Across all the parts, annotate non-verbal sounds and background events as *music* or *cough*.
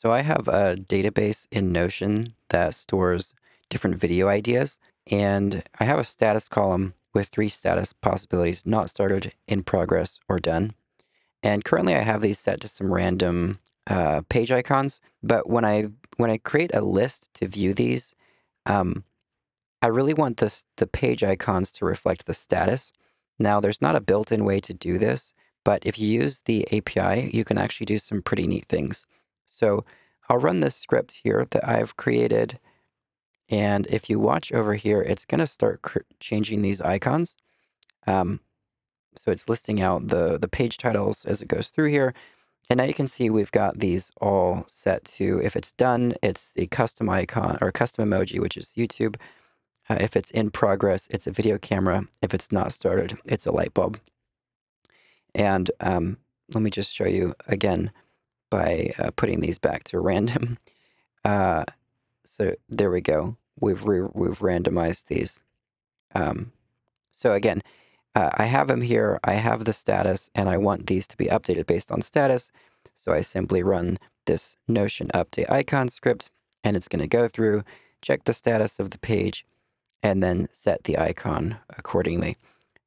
So I have a database in Notion that stores different video ideas, and I have a status column with three status possibilities, not started, in progress, or done. And currently I have these set to some random uh, page icons, but when I when I create a list to view these, um, I really want this the page icons to reflect the status. Now, there's not a built-in way to do this, but if you use the API, you can actually do some pretty neat things. So I'll run this script here that I've created. And if you watch over here, it's going to start changing these icons. Um, so it's listing out the, the page titles as it goes through here. And now you can see we've got these all set to, if it's done, it's the custom icon or custom emoji, which is YouTube. Uh, if it's in progress, it's a video camera. If it's not started, it's a light bulb. And um, let me just show you again by uh, putting these back to *laughs* random. Uh, so there we go. We've we've randomized these. Um, so again, uh, I have them here. I have the status, and I want these to be updated based on status. So I simply run this Notion update icon script, and it's going to go through, check the status of the page, and then set the icon accordingly.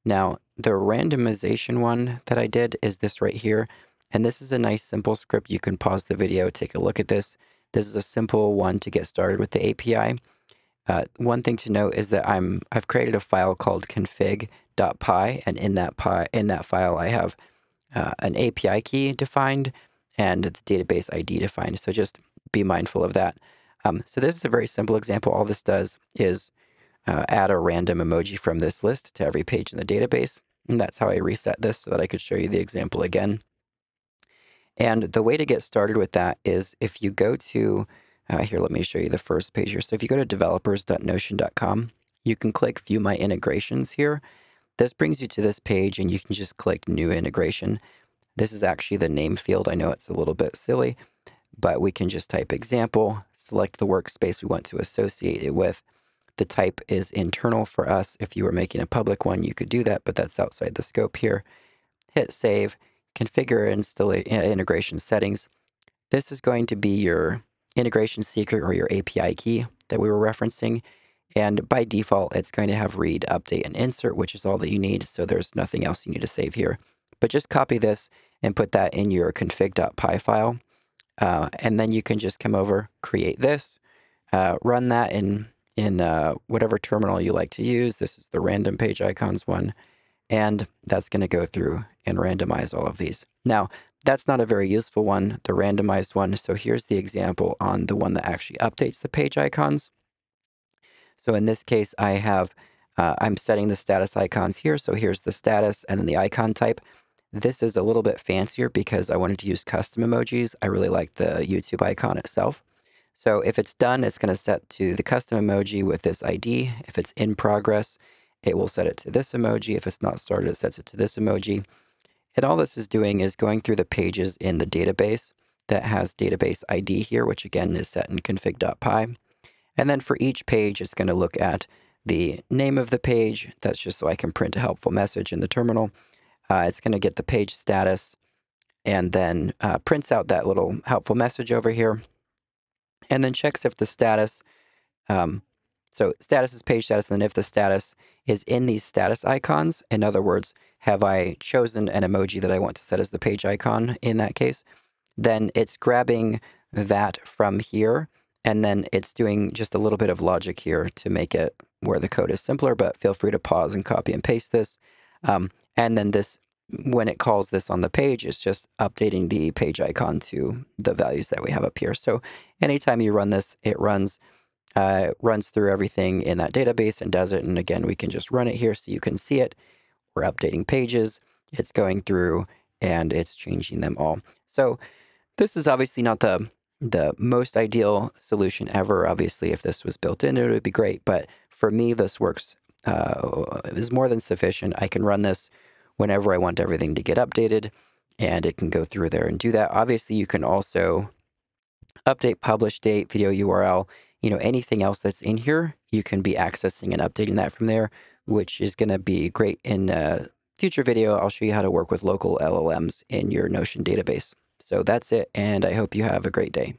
Now, the randomization one that I did is this right here. And this is a nice simple script. You can pause the video, take a look at this. This is a simple one to get started with the API. Uh, one thing to note is that I'm I've created a file called config.py, and in that py, in that file I have uh, an API key defined and the database ID defined. So just be mindful of that. Um, so this is a very simple example. All this does is uh, add a random emoji from this list to every page in the database. And that's how I reset this so that I could show you the example again. And the way to get started with that is if you go to, uh, here, let me show you the first page here. So if you go to developers.notion.com, you can click View My Integrations here. This brings you to this page and you can just click New Integration. This is actually the name field. I know it's a little bit silly, but we can just type example, select the workspace we want to associate it with. The type is internal for us. If you were making a public one, you could do that, but that's outside the scope here. Hit save configure installa- integration settings. This is going to be your integration secret or your API key that we were referencing. And by default, it's going to have read, update, and insert, which is all that you need. So there's nothing else you need to save here. But just copy this and put that in your config.py file. Uh, and then you can just come over, create this, uh, run that in, in uh, whatever terminal you like to use. This is the random page icons one. And that's going to go through and randomize all of these. Now, that's not a very useful one, the randomized one. So here's the example on the one that actually updates the page icons. So in this case, I have, uh, I'm setting the status icons here. So here's the status and then the icon type. This is a little bit fancier because I wanted to use custom emojis. I really like the YouTube icon itself. So if it's done, it's going to set to the custom emoji with this ID. If it's in progress, it will set it to this emoji. If it's not started, it sets it to this emoji. And all this is doing is going through the pages in the database that has database ID here, which again is set in config.py. And then for each page, it's going to look at the name of the page. That's just so I can print a helpful message in the terminal. Uh, it's going to get the page status and then uh, prints out that little helpful message over here and then checks if the status um, so status is page status, and if the status is in these status icons, in other words, have I chosen an emoji that I want to set as the page icon in that case, then it's grabbing that from here, and then it's doing just a little bit of logic here to make it where the code is simpler, but feel free to pause and copy and paste this. Um, and then this, when it calls this on the page, it's just updating the page icon to the values that we have up here. So anytime you run this, it runs uh, runs through everything in that database and does it. And again, we can just run it here so you can see it. We're updating pages. It's going through and it's changing them all. So this is obviously not the the most ideal solution ever. Obviously, if this was built in, it would be great. But for me, this works uh, is more than sufficient. I can run this whenever I want everything to get updated, and it can go through there and do that. Obviously, you can also update publish date, video URL, you know, anything else that's in here, you can be accessing and updating that from there, which is going to be great in a future video. I'll show you how to work with local LLMs in your Notion database. So that's it, and I hope you have a great day.